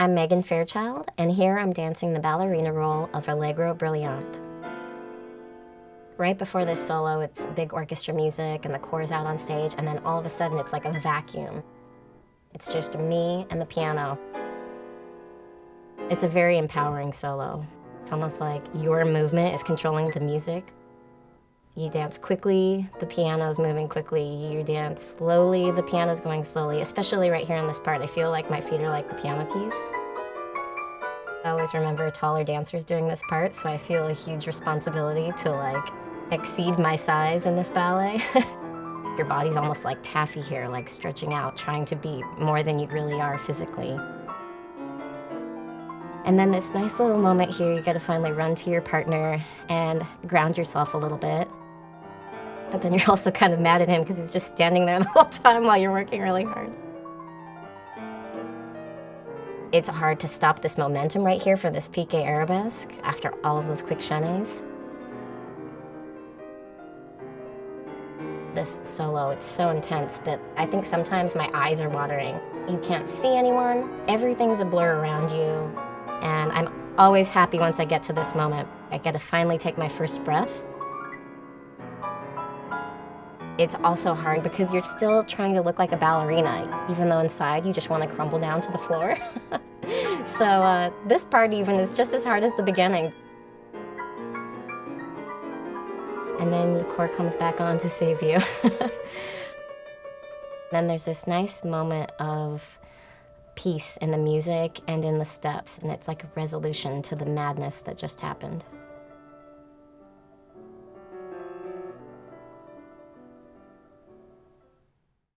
I'm Megan Fairchild, and here I'm dancing the ballerina role of Allegro Brillante. Right before this solo, it's big orchestra music and the choir's out on stage, and then all of a sudden it's like a vacuum. It's just me and the piano. It's a very empowering solo. It's almost like your movement is controlling the music. You dance quickly, the piano's moving quickly. You dance slowly, the piano's going slowly, especially right here in this part. I feel like my feet are like the piano keys. I always remember taller dancers doing this part, so I feel a huge responsibility to like exceed my size in this ballet. Your body's almost like taffy here, like stretching out, trying to be more than you really are physically. And then this nice little moment here, you gotta finally run to your partner and ground yourself a little bit. But then you're also kind of mad at him because he's just standing there the whole time while you're working really hard. It's hard to stop this momentum right here for this piqué arabesque after all of those quick chaînés. This solo, it's so intense that I think sometimes my eyes are watering. You can't see anyone, everything's a blur around you, and I'm always happy once I get to this moment. I get to finally take my first breath it's also hard because you're still trying to look like a ballerina, even though inside you just want to crumble down to the floor. so uh, this part even is just as hard as the beginning. And then the corps comes back on to save you. then there's this nice moment of peace in the music and in the steps, and it's like a resolution to the madness that just happened.